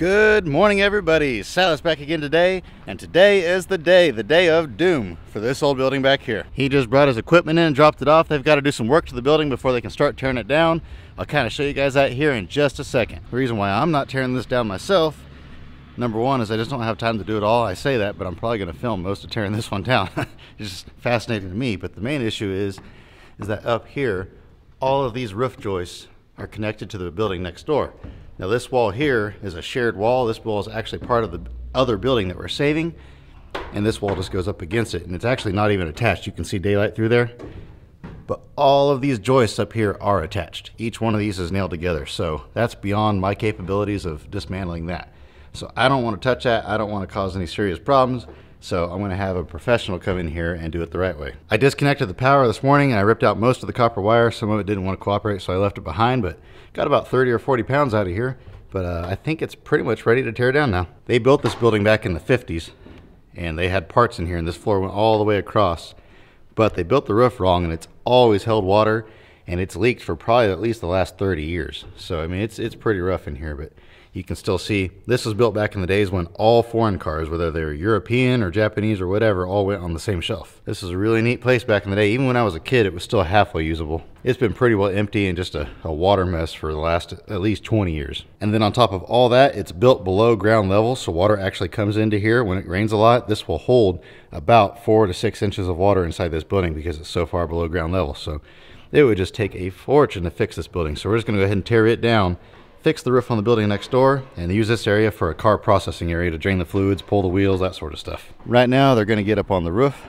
Good morning, everybody. Silas back again today, and today is the day, the day of doom for this old building back here. He just brought his equipment in and dropped it off. They've got to do some work to the building before they can start tearing it down. I'll kind of show you guys that here in just a second. The reason why I'm not tearing this down myself, number one, is I just don't have time to do it all. I say that, but I'm probably going to film most of tearing this one down. it's just fascinating to me, but the main issue is, is that up here, all of these roof joists are connected to the building next door. Now this wall here is a shared wall. This wall is actually part of the other building that we're saving. And this wall just goes up against it. And it's actually not even attached. You can see daylight through there. But all of these joists up here are attached. Each one of these is nailed together. So that's beyond my capabilities of dismantling that. So I don't want to touch that. I don't want to cause any serious problems. So I'm going to have a professional come in here and do it the right way. I disconnected the power this morning and I ripped out most of the copper wire. Some of it didn't want to cooperate, so I left it behind, but got about 30 or 40 pounds out of here. But uh, I think it's pretty much ready to tear down now. They built this building back in the 50s and they had parts in here and this floor went all the way across. But they built the roof wrong and it's always held water and it's leaked for probably at least the last 30 years. So I mean, it's, it's pretty rough in here, but you can still see this was built back in the days when all foreign cars, whether they were European or Japanese or whatever, all went on the same shelf. This is a really neat place back in the day. Even when I was a kid, it was still halfway usable. It's been pretty well empty and just a, a water mess for the last at least 20 years. And then on top of all that, it's built below ground level, so water actually comes into here when it rains a lot. This will hold about four to six inches of water inside this building because it's so far below ground level. So it would just take a fortune to fix this building. So we're just gonna go ahead and tear it down fix the roof on the building next door, and use this area for a car processing area to drain the fluids, pull the wheels, that sort of stuff. Right now, they're gonna get up on the roof,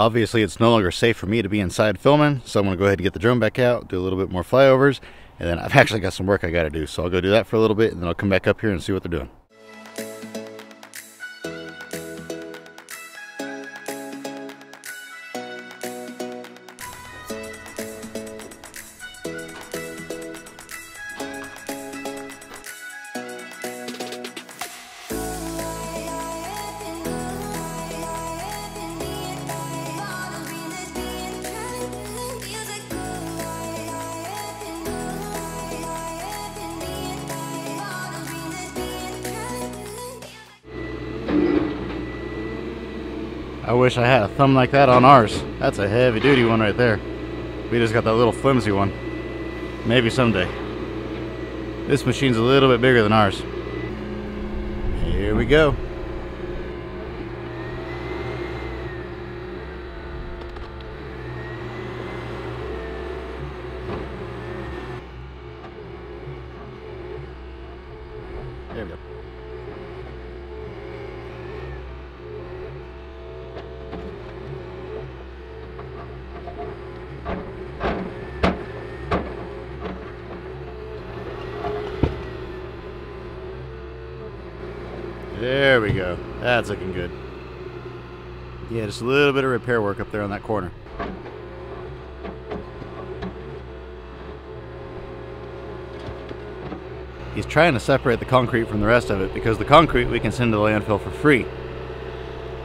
Obviously, it's no longer safe for me to be inside filming, so I'm going to go ahead and get the drone back out, do a little bit more flyovers, and then I've actually got some work I got to do. So I'll go do that for a little bit, and then I'll come back up here and see what they're doing. Wish I had a thumb like that on ours. That's a heavy duty one right there. We just got that little flimsy one. Maybe someday. This machine's a little bit bigger than ours. Here we go. There we go. That's looking good. Yeah, just a little bit of repair work up there on that corner. He's trying to separate the concrete from the rest of it because the concrete we can send to the landfill for free.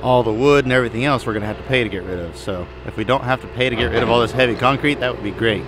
All the wood and everything else we're going to have to pay to get rid of. So if we don't have to pay to get rid of all this heavy concrete, that would be great.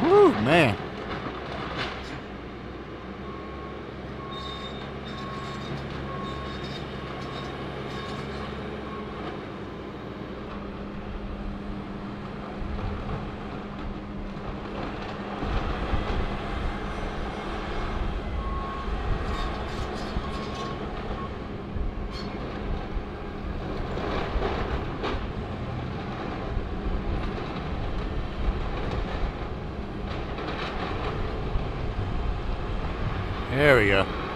Woo, man. There we go.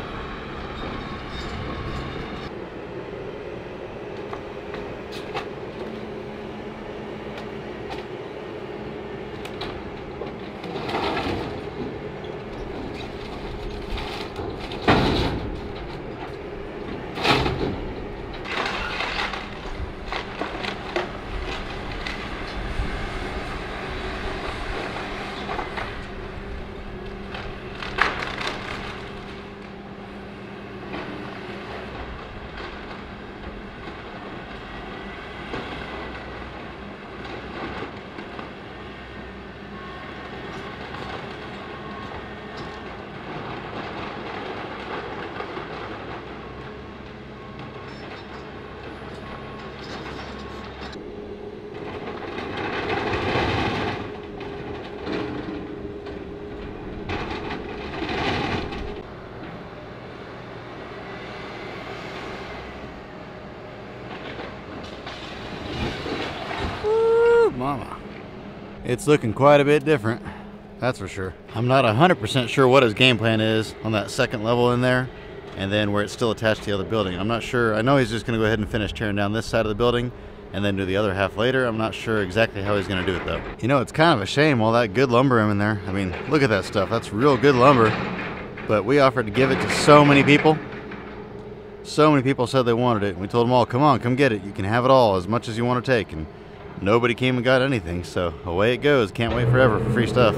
Woo, mama. It's looking quite a bit different. That's for sure. I'm not 100% sure what his game plan is on that second level in there and then where it's still attached to the other building. I'm not sure. I know he's just going to go ahead and finish tearing down this side of the building and then do the other half later. I'm not sure exactly how he's going to do it though. You know, it's kind of a shame all that good lumber in there. I mean, look at that stuff. That's real good lumber. But we offered to give it to so many people. So many people said they wanted it. And we told them all, come on, come get it. You can have it all as much as you want to take. And nobody came and got anything. So away it goes. Can't wait forever for free stuff.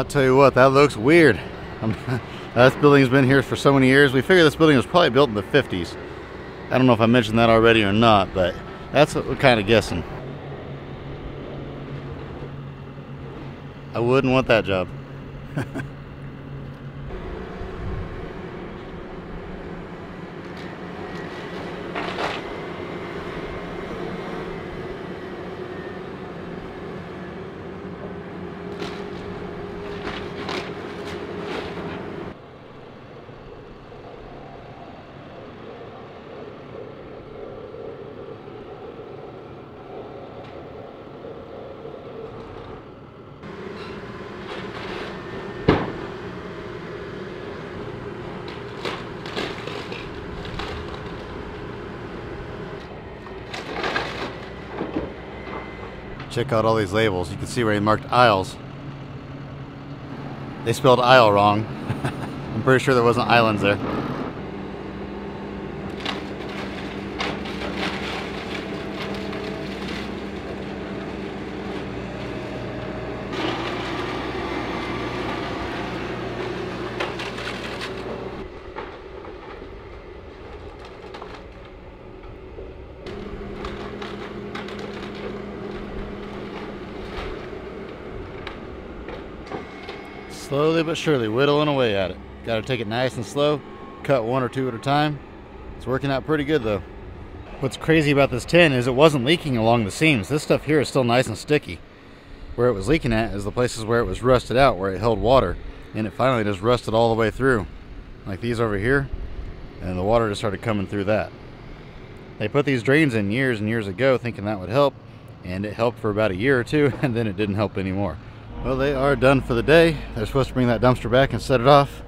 I'll tell you what, that looks weird. This building's been here for so many years. We figure this building was probably built in the 50s. I don't know if I mentioned that already or not, but that's what we're kind of guessing. I wouldn't want that job. Check out all these labels. You can see where he marked aisles. They spelled aisle wrong. I'm pretty sure there wasn't islands there. Slowly but surely whittling away at it. Got to take it nice and slow, cut one or two at a time. It's working out pretty good though. What's crazy about this tin is it wasn't leaking along the seams. This stuff here is still nice and sticky. Where it was leaking at is the places where it was rusted out, where it held water. And it finally just rusted all the way through. Like these over here. And the water just started coming through that. They put these drains in years and years ago thinking that would help. And it helped for about a year or two, and then it didn't help anymore. Well, they are done for the day. They're supposed to bring that dumpster back and set it off.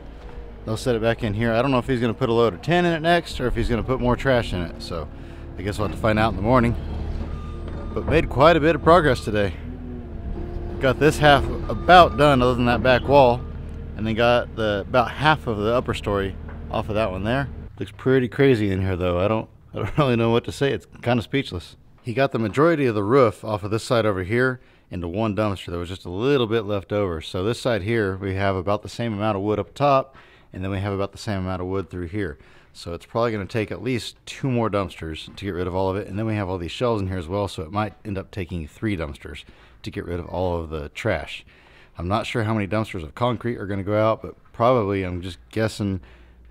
They'll set it back in here. I don't know if he's going to put a load of 10 in it next or if he's going to put more trash in it. So I guess we'll have to find out in the morning. But made quite a bit of progress today. Got this half about done other than that back wall. And then got the about half of the upper story off of that one there. Looks pretty crazy in here though. I don't, I don't really know what to say. It's kind of speechless. He got the majority of the roof off of this side over here into one dumpster. There was just a little bit left over. So this side here, we have about the same amount of wood up top, and then we have about the same amount of wood through here. So it's probably going to take at least two more dumpsters to get rid of all of it. And then we have all these shelves in here as well, so it might end up taking three dumpsters to get rid of all of the trash. I'm not sure how many dumpsters of concrete are going to go out, but probably, I'm just guessing,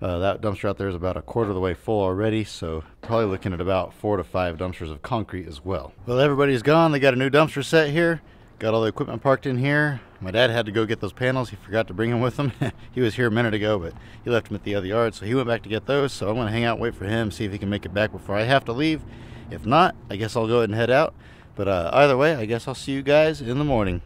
uh, that dumpster out there is about a quarter of the way full already, so probably looking at about four to five dumpsters of concrete as well. Well, everybody's gone. They got a new dumpster set here. Got all the equipment parked in here. My dad had to go get those panels. He forgot to bring them with him. he was here a minute ago, but he left them at the other yard. So he went back to get those. So I'm going to hang out wait for him, see if he can make it back before I have to leave. If not, I guess I'll go ahead and head out. But uh, either way, I guess I'll see you guys in the morning.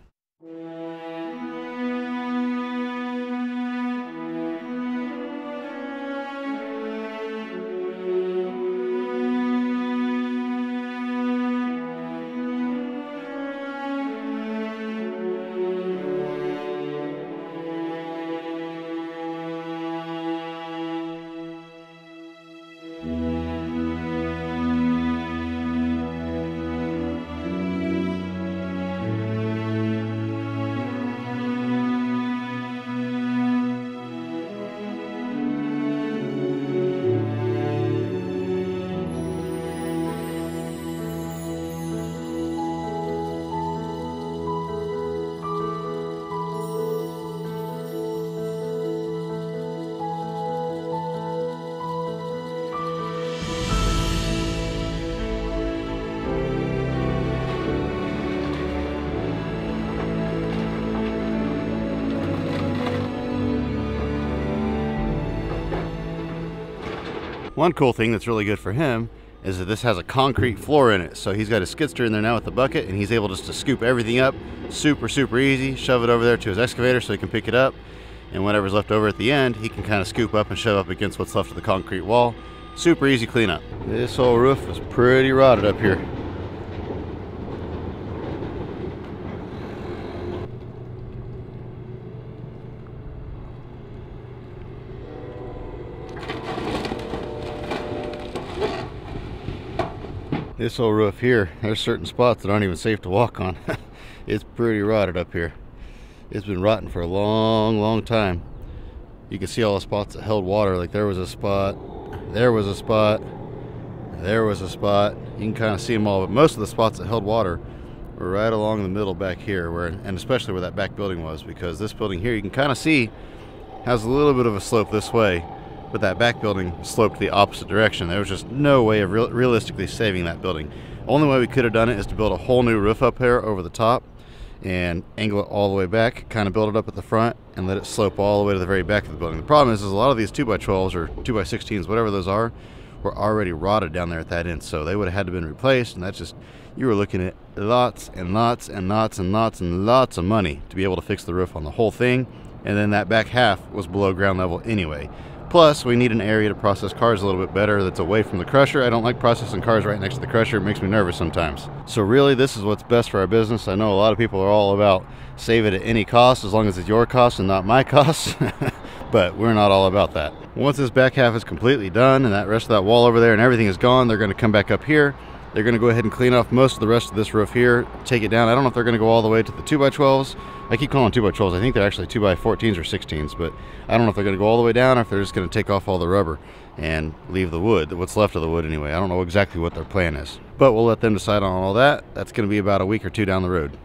One cool thing that's really good for him is that this has a concrete floor in it. So he's got a skid steer in there now with the bucket and he's able just to scoop everything up super, super easy, shove it over there to his excavator so he can pick it up. And whatever's left over at the end, he can kind of scoop up and shove up against what's left of the concrete wall. Super easy cleanup. This whole roof is pretty rotted up here. This whole roof here, there's certain spots that aren't even safe to walk on. it's pretty rotted up here. It's been rotting for a long, long time. You can see all the spots that held water. Like there was a spot, there was a spot, there was a spot. You can kind of see them all, but most of the spots that held water were right along the middle back here, where and especially where that back building was, because this building here you can kind of see has a little bit of a slope this way but that back building sloped the opposite direction. There was just no way of real realistically saving that building. Only way we could have done it is to build a whole new roof up here over the top and angle it all the way back, kind of build it up at the front and let it slope all the way to the very back of the building. The problem is, is a lot of these 2x12s or 2x16s, whatever those are, were already rotted down there at that end. So they would have had to been replaced and that's just, you were looking at lots and lots and lots and lots and lots of money to be able to fix the roof on the whole thing. And then that back half was below ground level anyway Plus, we need an area to process cars a little bit better that's away from the crusher. I don't like processing cars right next to the crusher. It makes me nervous sometimes. So really, this is what's best for our business. I know a lot of people are all about save it at any cost as long as it's your cost and not my cost. but we're not all about that. Once this back half is completely done and that rest of that wall over there and everything is gone, they're going to come back up here. They're going to go ahead and clean off most of the rest of this roof here, take it down. I don't know if they're going to go all the way to the 2x12s. I keep calling 2x12s. I think they're actually 2x14s or 16s, but I don't know if they're going to go all the way down or if they're just going to take off all the rubber and leave the wood, what's left of the wood anyway. I don't know exactly what their plan is. But we'll let them decide on all that. That's going to be about a week or two down the road.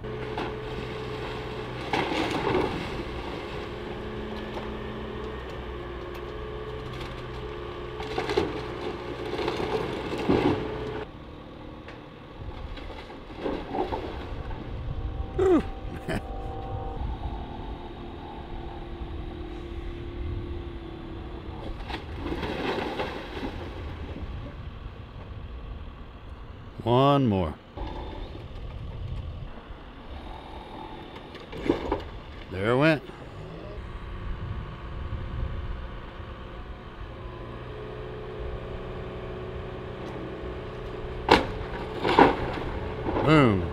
One more. There it went. Boom.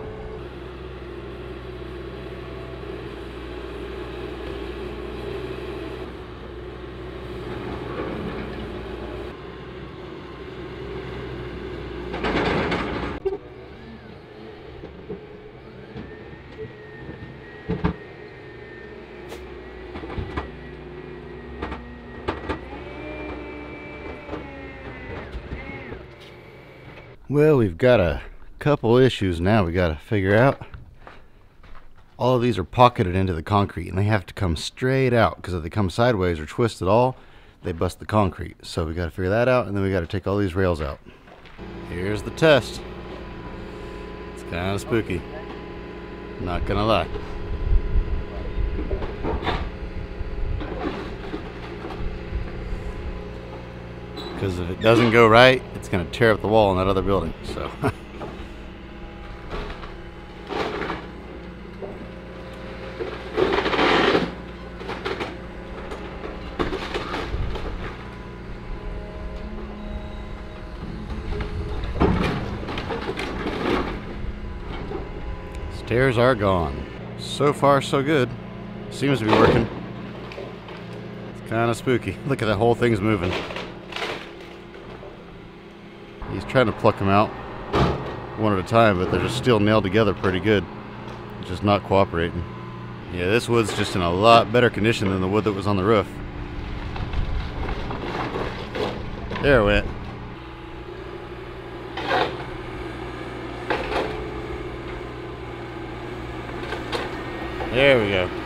Well, we've got a couple issues now we got to figure out. All of these are pocketed into the concrete and they have to come straight out because if they come sideways or twist at all, they bust the concrete. So we got to figure that out and then we got to take all these rails out. Here's the test. It's kind of spooky. Not gonna lie. Because if it doesn't go right, it's going to tear up the wall in that other building. So. Stairs are gone. So far, so good. Seems to be working. It's kind of spooky. Look at that whole thing's moving. Trying to pluck them out one at a time, but they're just still nailed together pretty good. Just not cooperating. Yeah, this wood's just in a lot better condition than the wood that was on the roof. There it went. There we go.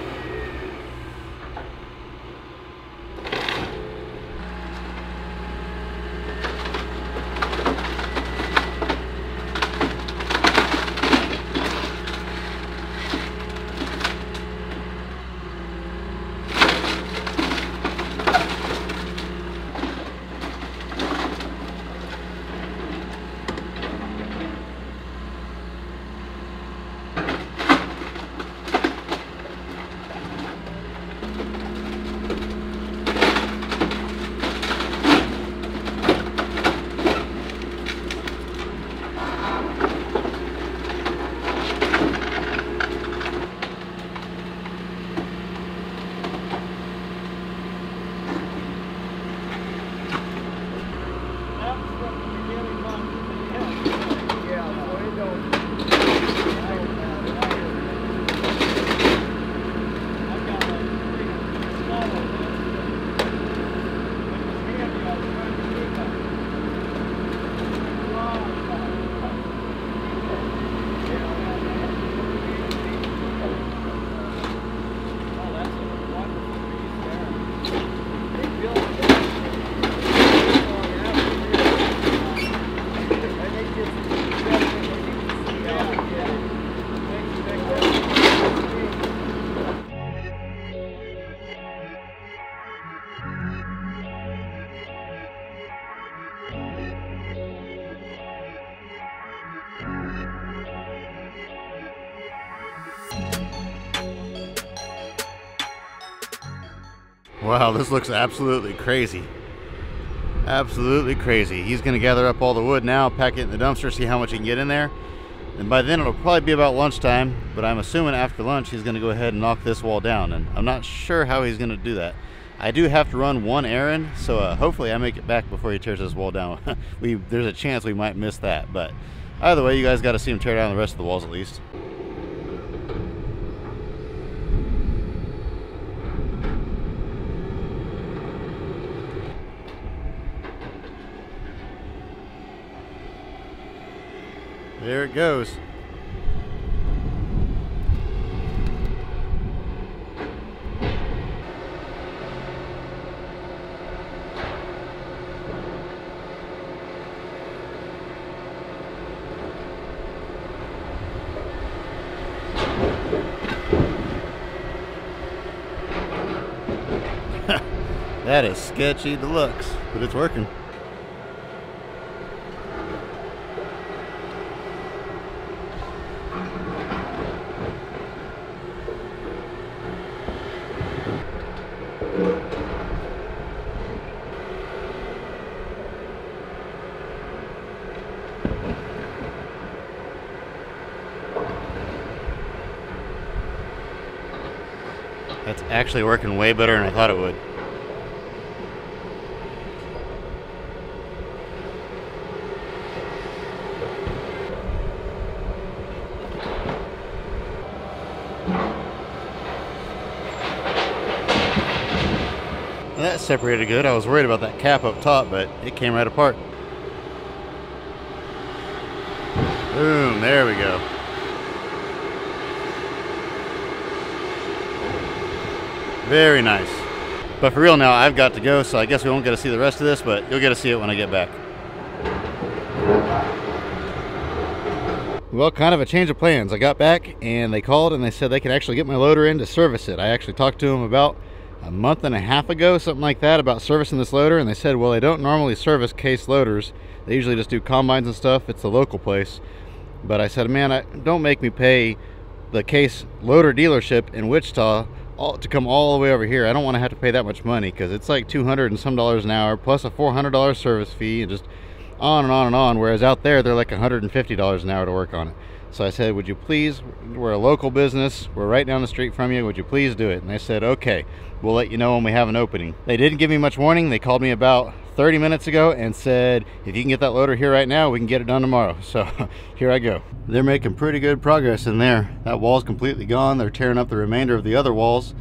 Wow, this looks absolutely crazy. Absolutely crazy. He's going to gather up all the wood now, pack it in the dumpster, see how much he can get in there. And by then it'll probably be about lunchtime, but I'm assuming after lunch he's going to go ahead and knock this wall down. And I'm not sure how he's going to do that. I do have to run one errand, so uh, hopefully I make it back before he tears this wall down. we There's a chance we might miss that, but either way, you guys got to see him tear down the rest of the walls at least. There it goes. that is sketchy deluxe, but it's working. That's actually working way better than I thought it would. That separated good. I was worried about that cap up top, but it came right apart. Boom, there we go. Very nice. But for real now, I've got to go, so I guess we won't get to see the rest of this, but you'll get to see it when I get back. Well, kind of a change of plans. I got back and they called and they said they could actually get my loader in to service it. I actually talked to them about a month and a half ago, something like that, about servicing this loader, and they said, well, they don't normally service case loaders. They usually just do combines and stuff. It's a local place. But I said, man, I, don't make me pay the case loader dealership in Wichita all, to come all the way over here. I don't want to have to pay that much money because it's like 200 and some dollars an hour plus a $400 service fee and just on and on and on. Whereas out there, they're like $150 an hour to work on it. So I said, would you please, we're a local business, we're right down the street from you, would you please do it? And they said, okay, we'll let you know when we have an opening. They didn't give me much warning. They called me about 30 minutes ago and said, if you can get that loader here right now, we can get it done tomorrow. So here I go. They're making pretty good progress in there. That wall's completely gone. They're tearing up the remainder of the other walls.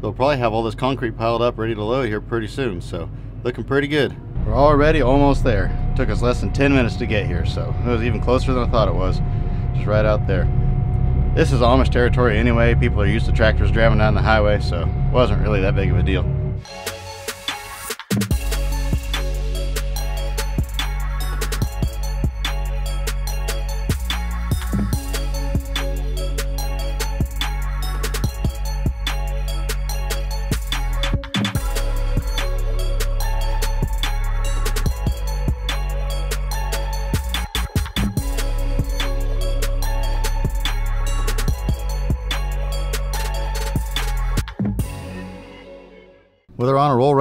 They'll probably have all this concrete piled up ready to load here pretty soon. So looking pretty good. We're already almost there. It took us less than 10 minutes to get here. So it was even closer than I thought it was. Just right out there. This is Amish territory anyway. People are used to tractors driving down the highway, so it wasn't really that big of a deal.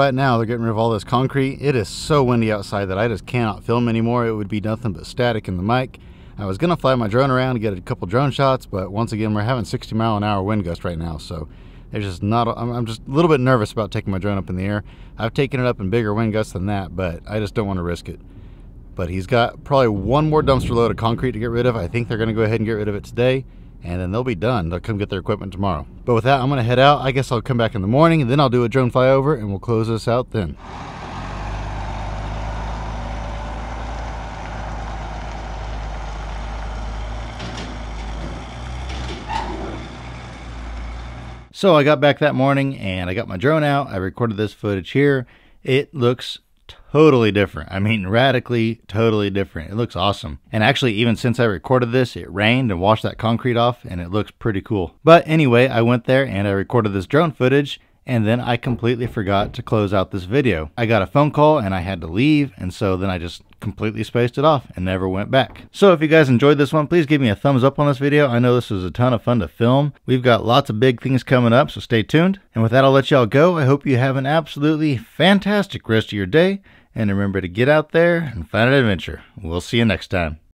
Right now. They're getting rid of all this concrete. It is so windy outside that I just cannot film anymore. It would be nothing but static in the mic. I was to fly my drone around and get a couple drone shots, but once again, we're having 60 mile an hour wind gust right now, so there's just not, i I'm just a little bit nervous about taking my drone up in the air. I've taken it up in bigger wind gusts than that, but I just don't want to risk it. But he's got probably one more dumpster load of concrete to get rid of. I think they're to go ahead and get rid of it today and then they'll be done. They'll come get their equipment tomorrow. But with that, I'm going to head out. I guess I'll come back in the morning, and then I'll do a drone flyover, and we'll close this out then. So I got back that morning and I got my drone out. I recorded this footage here. It looks totally different. I mean, radically, totally different. It looks awesome. And actually, even since I recorded this, it rained and washed that concrete off, and it looks pretty cool. But anyway, I went there and I recorded this drone footage, and then I completely forgot to close out this video. I got a phone call and I had to leave, and so then I just completely spaced it off and never went back. So if you guys enjoyed this one, please give me a thumbs up on this video. I know this was a ton of fun to film. We've got lots of big things coming up, so stay tuned. And with that, I'll let y'all go. I hope you have an absolutely fantastic rest of your day, And remember to get out there and find an adventure. We'll see you next time.